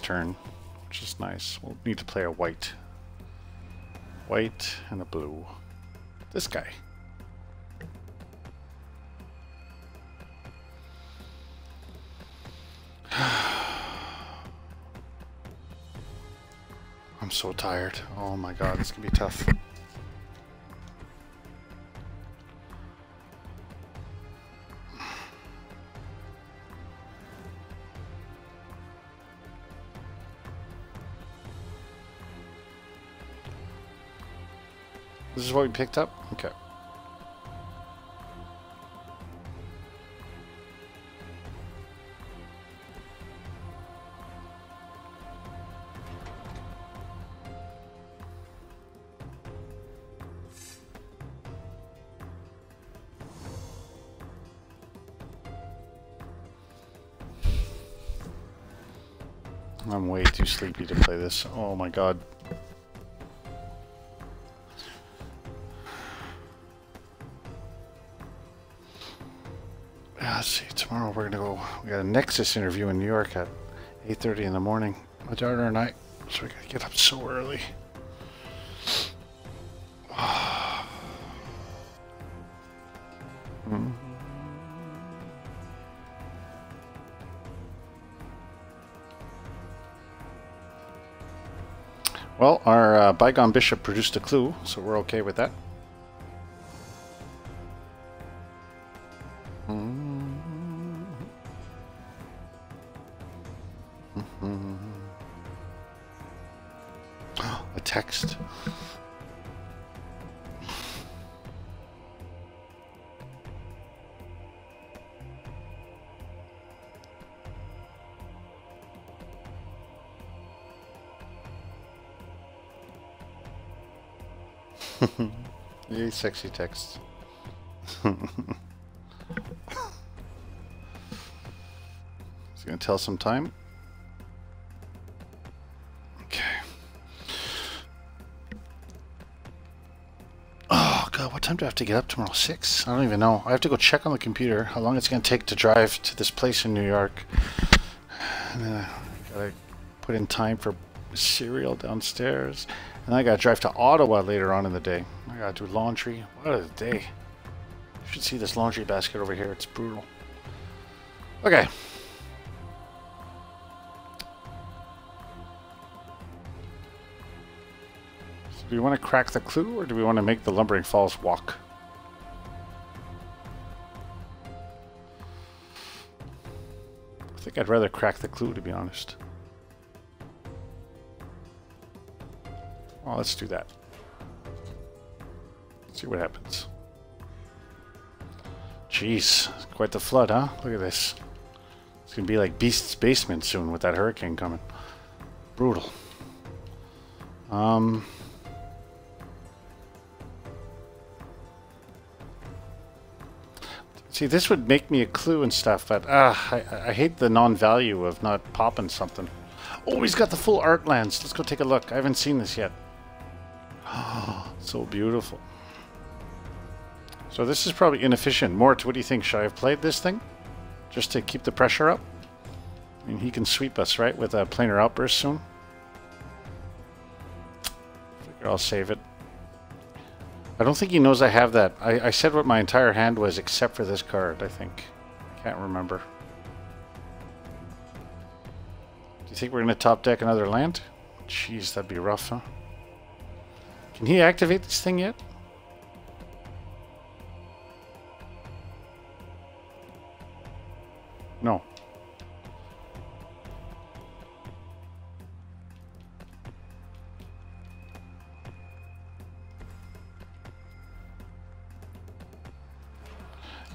turn, which is nice. We'll need to play a white. White and a blue. This guy. I'm so tired. Oh my god, this can be tough. This is what we picked up? Okay. I'm way too sleepy to play this. Oh my god. Tomorrow we're gonna go. We got a Nexus interview in New York at 8:30 in the morning. My daughter and I. So we gotta get up so early. Hmm. Well, our uh, bygone bishop produced a clue, so we're okay with that. Yay, sexy text. It's gonna tell some time. Okay. Oh god, what time do I have to get up tomorrow? Six? I don't even know. I have to go check on the computer how long it's gonna take to drive to this place in New York. And then I gotta put in time for cereal downstairs. And I gotta drive to Ottawa later on in the day. I gotta do laundry. What a day. You should see this laundry basket over here. It's brutal. Okay. So do we want to crack the clue or do we want to make the Lumbering Falls walk? I think I'd rather crack the clue to be honest. Well, let's do that. see what happens. Jeez, quite the flood, huh? Look at this. It's gonna be like Beast's basement soon with that hurricane coming. Brutal. Um. See, this would make me a clue and stuff, but ah, I, I hate the non-value of not popping something. Oh, he's got the full art lands. Let's go take a look. I haven't seen this yet. Oh, so beautiful. So this is probably inefficient. Mort, what do you think? Should I have played this thing? Just to keep the pressure up? I mean, he can sweep us, right? With a planar outburst soon. Figure I'll save it. I don't think he knows I have that. I, I said what my entire hand was except for this card, I think. Can't remember. Do you think we're going to top deck another land? Jeez, that'd be rough, huh? Can he activate this thing yet? No.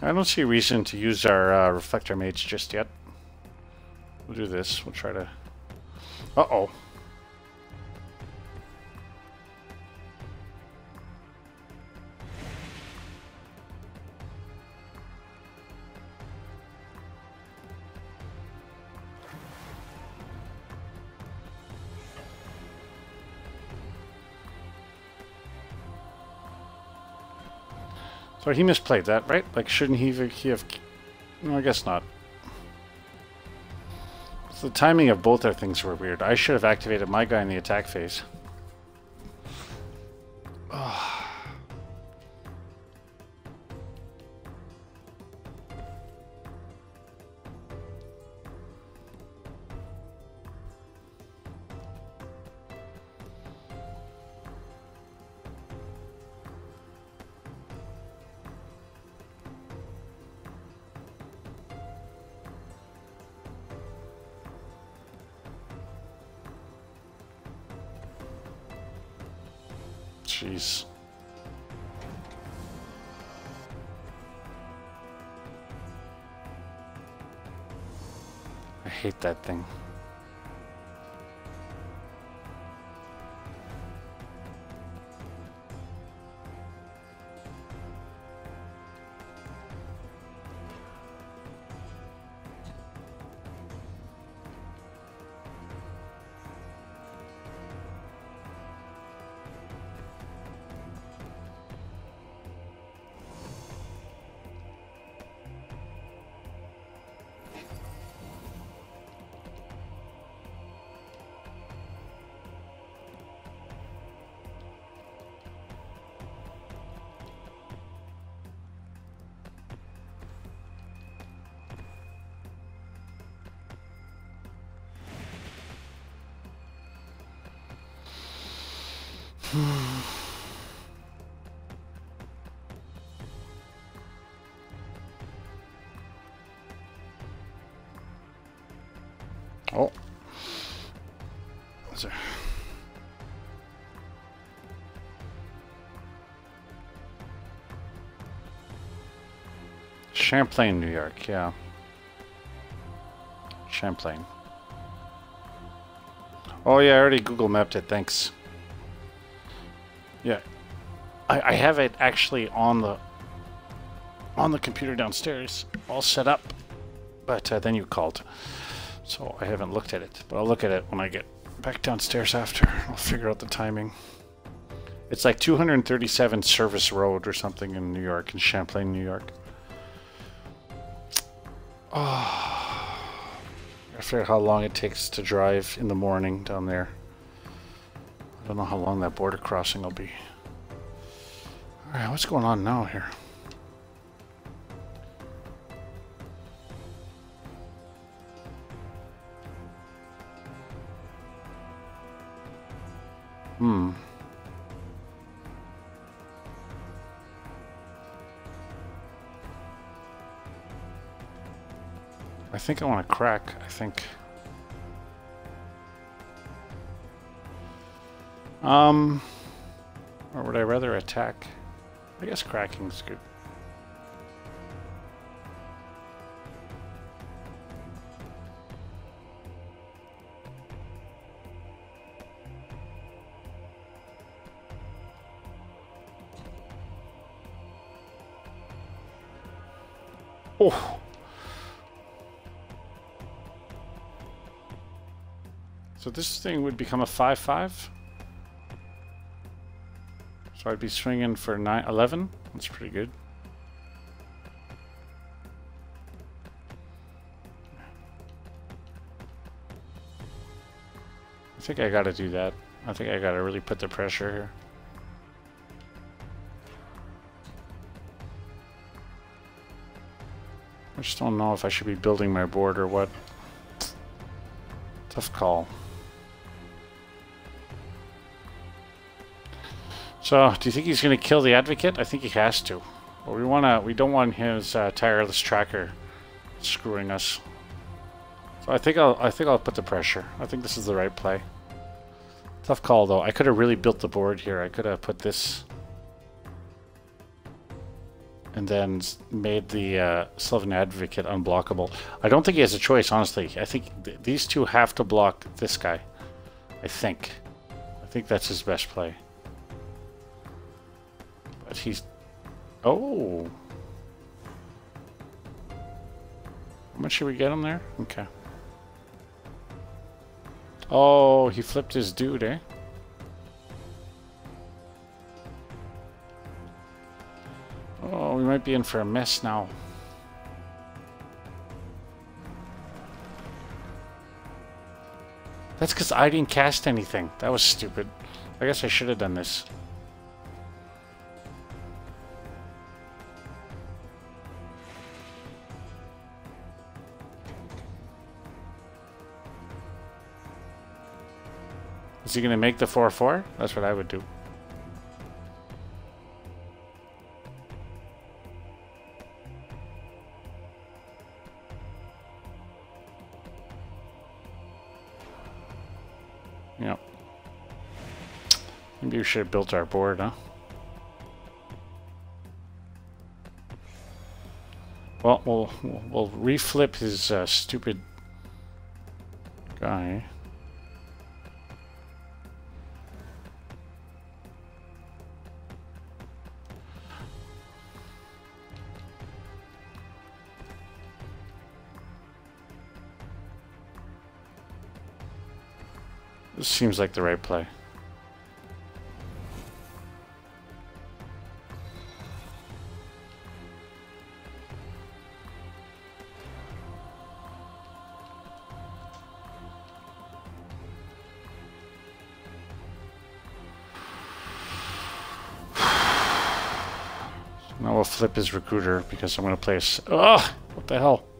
I don't see a reason to use our uh, Reflector Mages just yet. We'll do this. We'll try to... Uh-oh. So he misplayed that, right? Like, shouldn't he, he have... No, I guess not. So the timing of both our things were weird. I should have activated my guy in the attack phase. Jeez. I hate that thing. Oh. There... Champlain, New York, yeah. Champlain. Oh yeah, I already Google mapped it, thanks. Yeah. I, I have it actually on the on the computer downstairs, all set up. But uh, then you called. So I haven't looked at it, but I'll look at it when I get back downstairs after. I'll figure out the timing. It's like 237 Service Road or something in New York, in Champlain, New York. Oh, I figure how long it takes to drive in the morning down there. Don't know how long that border crossing will be. Alright, what's going on now here? Hmm. I think I want to crack, I think. Um, or would I rather attack? I guess cracking's good. Oh. So this thing would become a 5-5? So I'd be swinging for 9 11? That's pretty good. I think I gotta do that. I think I gotta really put the pressure here. I just don't know if I should be building my board or what. Tough call. So, do you think he's going to kill the advocate? I think he has to. But we want to. We don't want his uh, tireless tracker screwing us. So I think I'll. I think I'll put the pressure. I think this is the right play. Tough call though. I could have really built the board here. I could have put this and then made the uh, Sylvan Advocate unblockable. I don't think he has a choice, honestly. I think th these two have to block this guy. I think. I think that's his best play. He's... Oh! How much should we get him there? Okay. Oh, he flipped his dude, eh? Oh, we might be in for a mess now. That's because I didn't cast anything. That was stupid. I guess I should have done this. Is he going to make the 4-4? That's what I would do. Yep. Maybe we should have built our board, huh? Well, we'll, we'll reflip his uh, stupid guy. Seems like the right play. Now we'll flip his recruiter because I'm going to play a... Ugh! What the hell?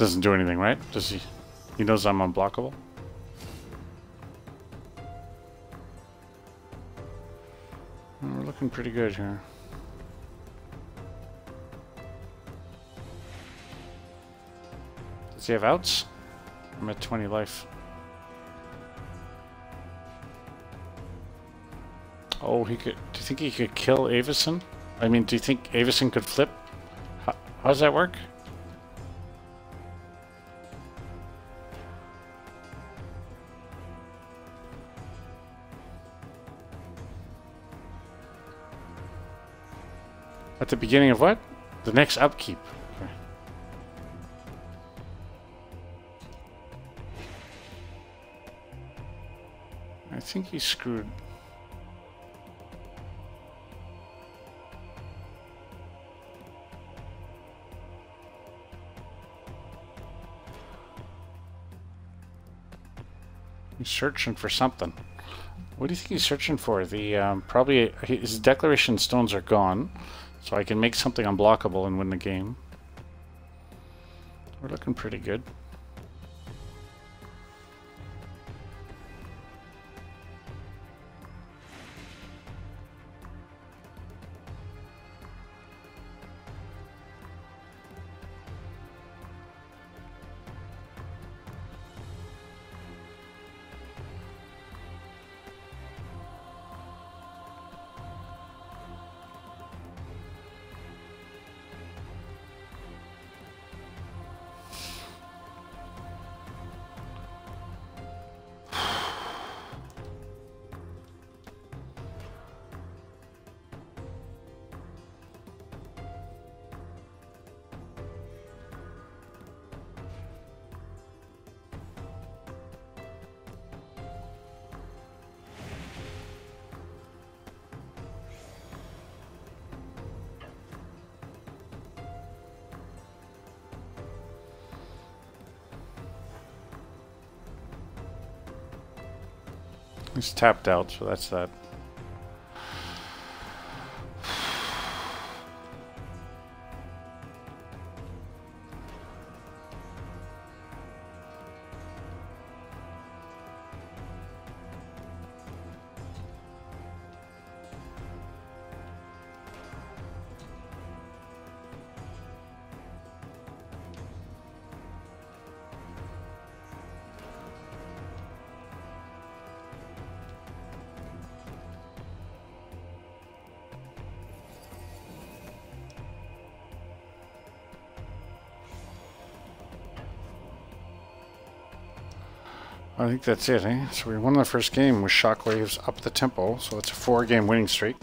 Doesn't do anything, right? Does he? He knows I'm unblockable? We're looking pretty good here. Does he have outs? I'm at 20 life. Oh, he could... Do you think he could kill Avacyn? I mean, do you think Avacyn could flip? How, how does that work? At the beginning of what? The next upkeep. I think he's screwed. He's searching for something. What do you think he's searching for? The um, probably his declaration stones are gone. So I can make something unblockable and win the game. We're looking pretty good. He's tapped out, so that's that. I think that's it, eh? So we won the first game with Shockwaves up the tempo, so it's a four-game winning streak.